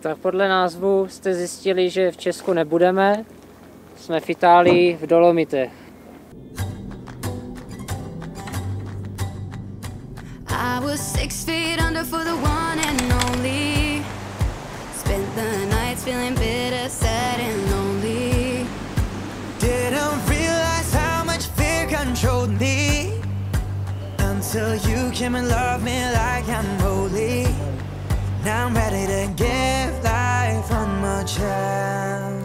Tak podle názvu jste zjistili, že v Česku nebudeme. Jsme v Itálii v Dolomitech. Until you came and loved me like I'm holy. Now I'm ready to give one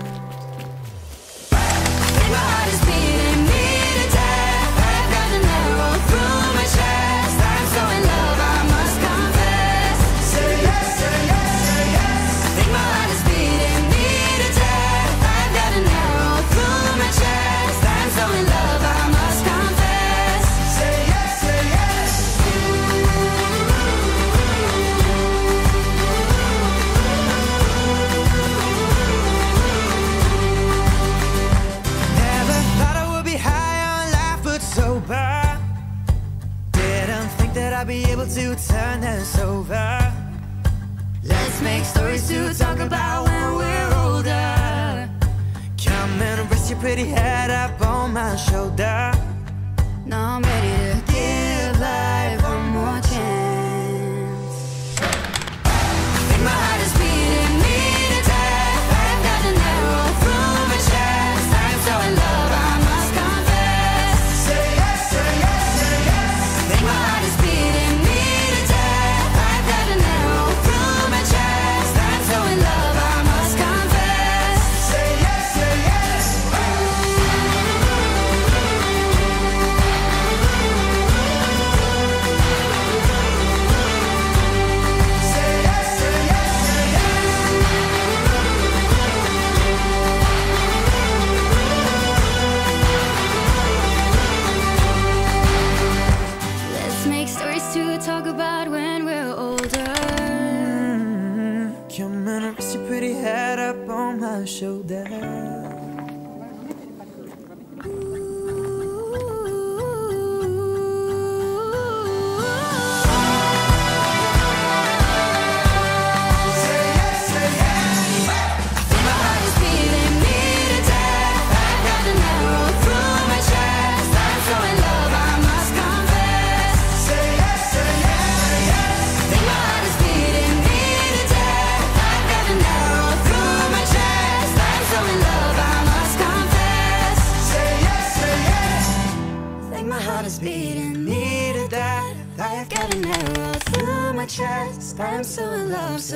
able to turn this over. Let's make stories to talk about when we're older. Come and rest your pretty head up on my shoulder. Now I'm ready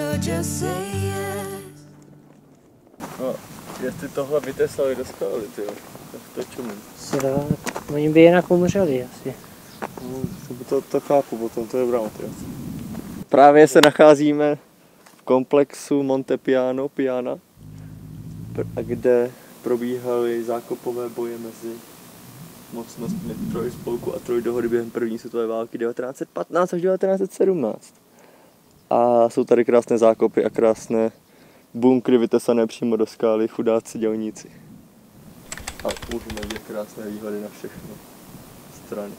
so just say yes. No, jestli tohle vytesali do skaly, ty jo, tak to čemu? Co? Oni by jinak umřeli asi. No, to, to chápu, potom to je bramo, ty jo. Právě se nacházíme v komplexu Montepiano, Piana, kde probíhaly zákopové boje mezi mocnostmi trojspolku a trojdohody během první světové války 1915 až 1917. A jsou tady krásné zákopy a krásné bunkry vytesané přímo do skály, chudáci dělníci. A můžeme vidět krásné výhledy na všechny strany.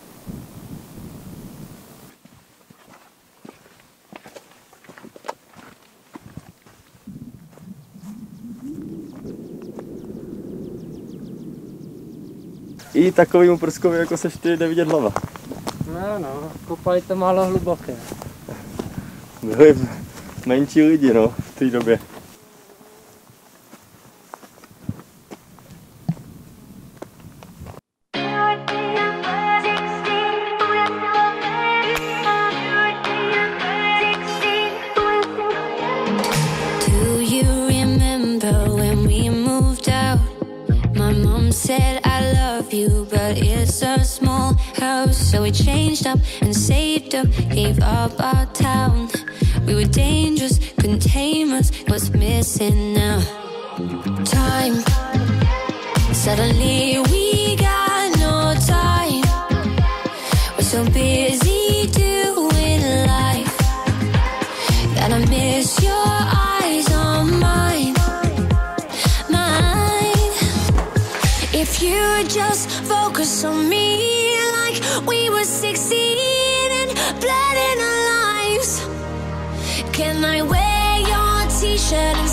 I takovým prskou, jako seš ty, jde vidět hlava. No, no, kopali to málo hluboké. Byli menší lidi, no, v té době. Do could just focus on me like we were 16 and blood in our lives. Can I wear your t shirt and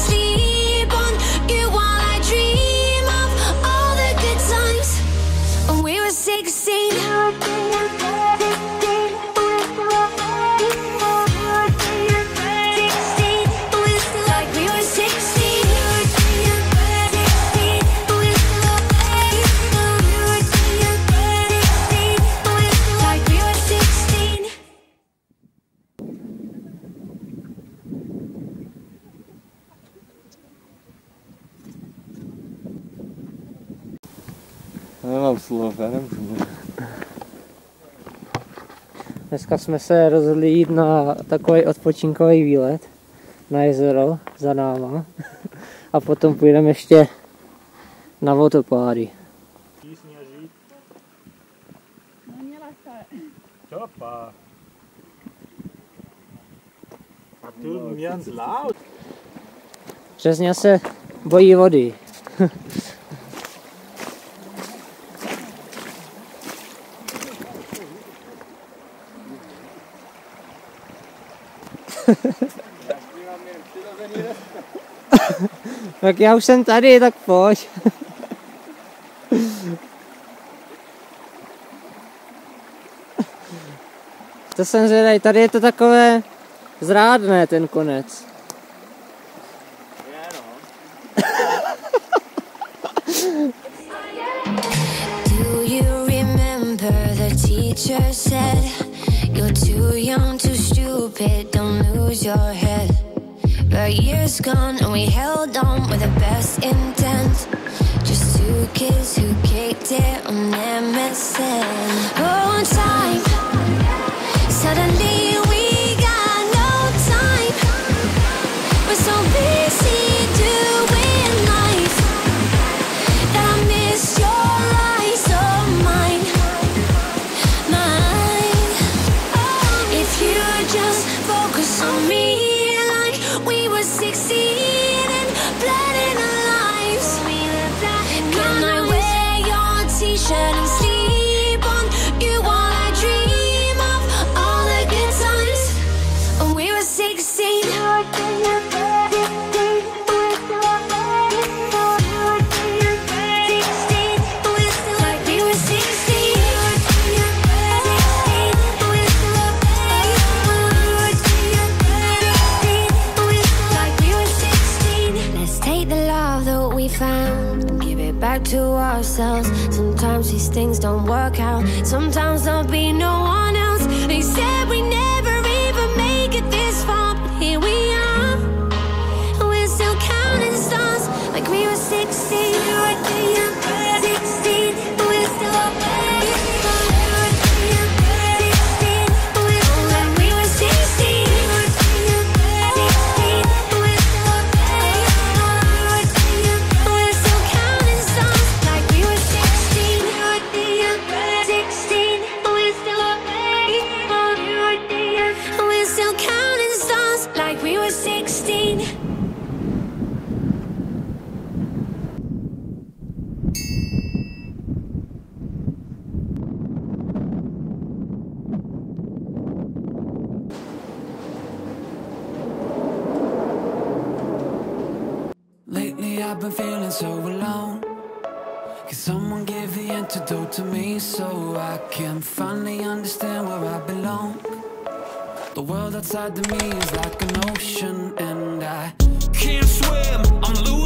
slovenem. Dneska jsme se rozhodli jít na takový odpočinkový výlet na jezero za náma a potom půjdeme ještě na vodopády. Přesně se bojí vody. tak já už jsem tady, tak pojď. to jsem zvědavý, tady je to takové zrádné ten konec. Do teacher said you're too young to stupid, don't lose your head. But years gone and we held on with the best intent. Just two kids who kicked it on MSN. Oh, time. been feeling so alone. Can someone give the antidote to me So I can finally understand where I belong? The world outside of me is like an ocean And I can't swim, I'm losing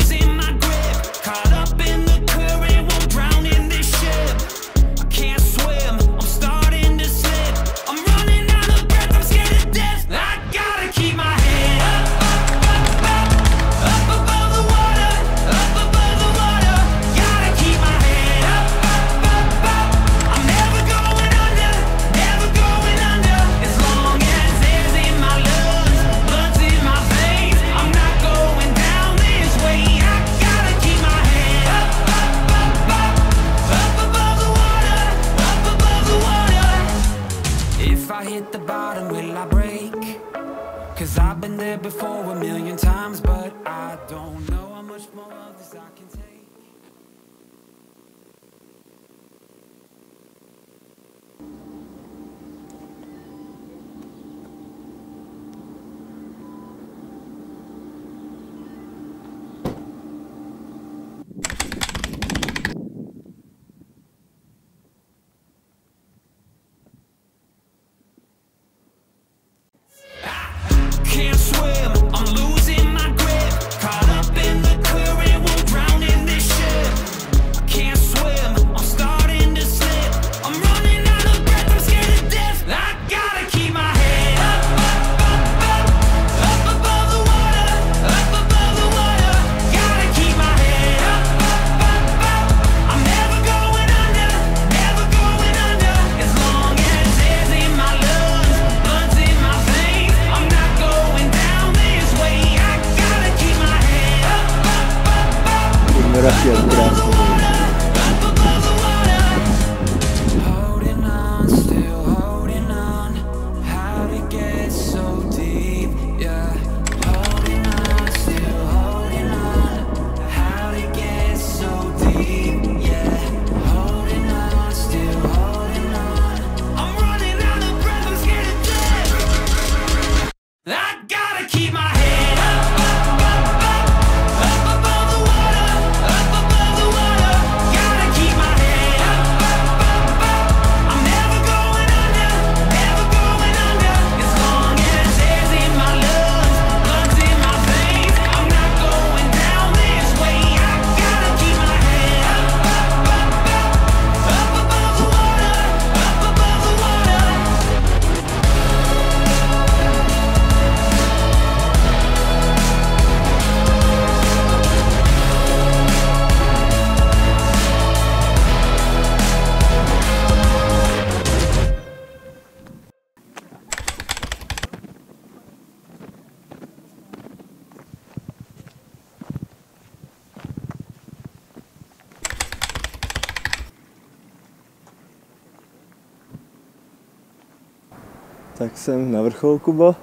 Tak jsem na vrcholu, Kubo.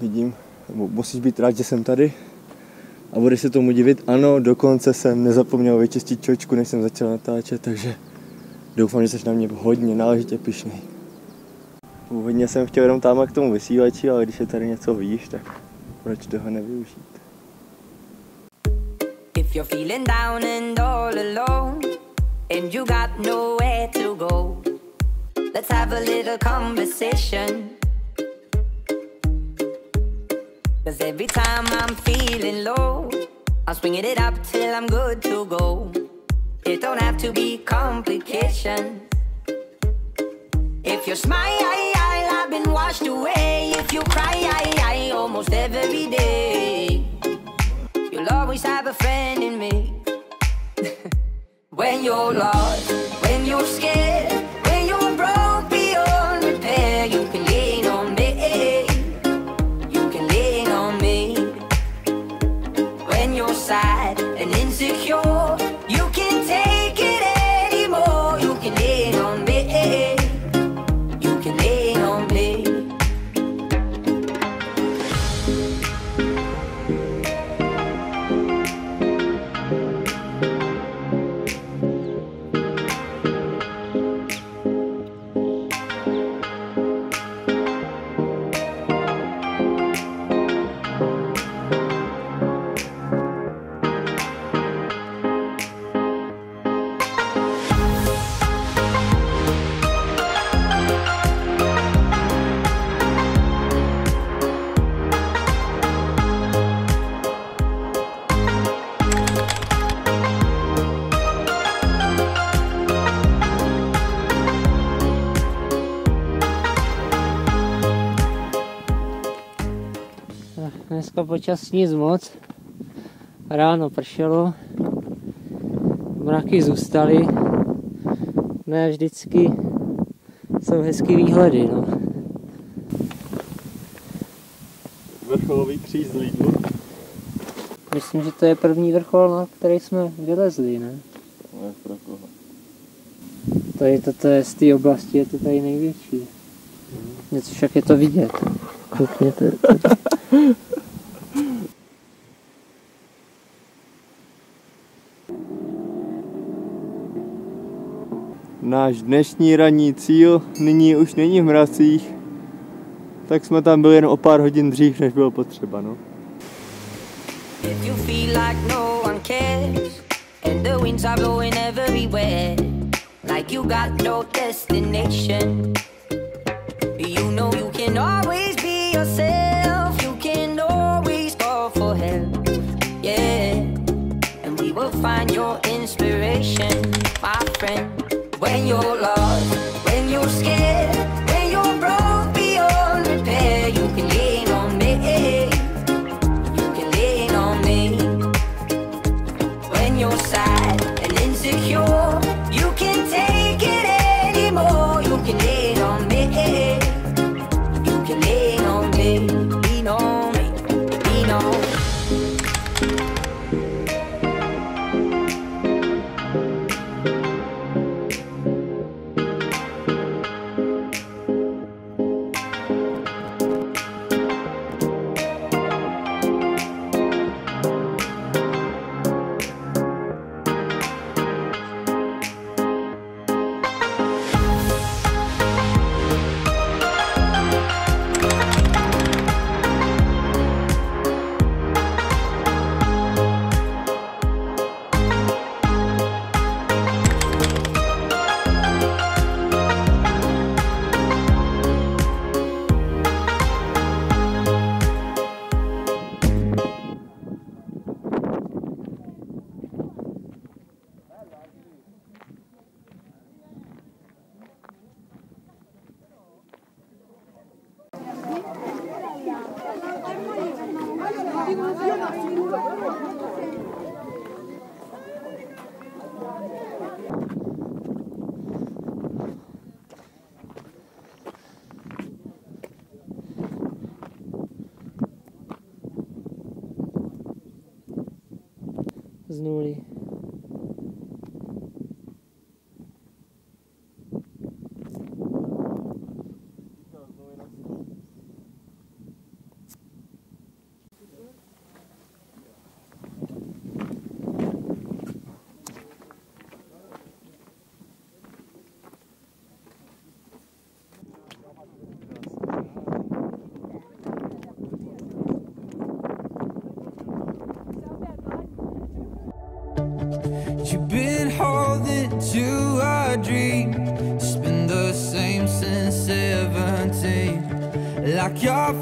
Vidím, mu- musíš být rád, že jsem tady. A budeš se tomu divit, ano, dokonce jsem nezapomněl vyčistit čočku, než jsem začal natáčet, takže doufám, že jsi na mě hodně náležitě pišný. Původně jsem chtěl jenom tam k tomu vysílači, ale když je tady něco víš, tak proč toho nevyužít? If you're feeling down and all alone, and you got nowhere to go, let's have a little conversation. Cause every time I'm feeling low, I'm swinging it up till I'm good to go. It don't have to be complications. If you smile, I've been washed away. If you cry, almost every day. You'll always have a friend in me. when you're lost, when you're scared, Dneska počas nic moc. Ráno pršelo. Mraky zůstaly. Ne vždycky jsou hezký výhledy. No. Vrcholový kříž z Lidlu. Myslím, že to je první vrchol, na který jsme vylezli, ne? No, pro koho? To je, to, to je z té oblasti, je to tady největší. Něco však je to vidět. Koukněte. Náš dnešní ranní cíl nyní už není v mracích, tak jsme tam byli jen o pár hodin dřív, než bylo potřeba, no. Find your inspiration, my friend. When you're lost, Z backyard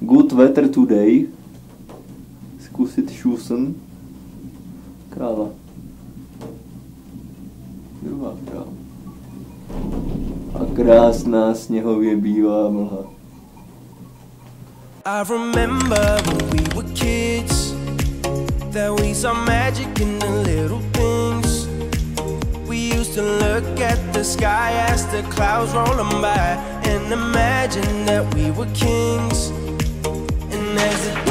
Good weather today. Zkusit šusen. Kráva. Druhá kráva. A krásná sněhově bílá mlha. I remember when we were kids that we saw magic in the little things. We used to look at the sky as the clouds rolling by and imagine that we were kings. And as the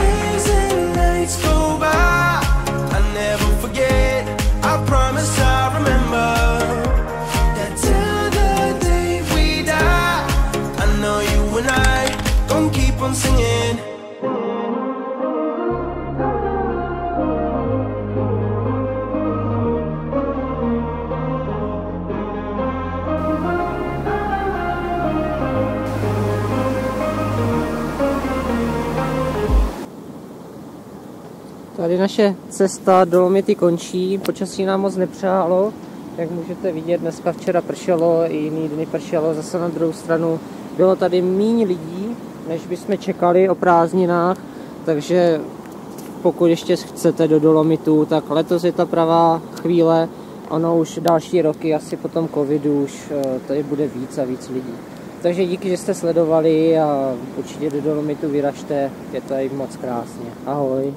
naše cesta do Lomity končí, počasí nám moc nepřálo, jak můžete vidět, dneska včera pršelo, i jiný dny pršelo, zase na druhou stranu bylo tady méně lidí, než bychom čekali o prázdninách, takže pokud ještě chcete do Dolomitu, tak letos je ta pravá chvíle, ono už další roky, asi po tom covidu, už eh, tady bude víc a víc lidí. Takže díky, že jste sledovali a určitě do Dolomitu vyražte, je tady moc krásně. Ahoj.